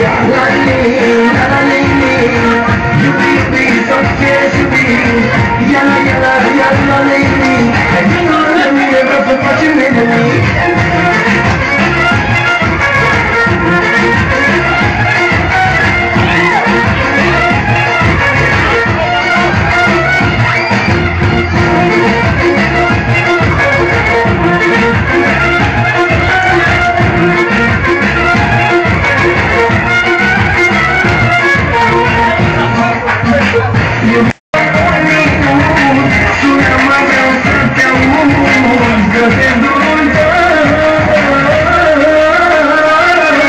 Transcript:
Yeah,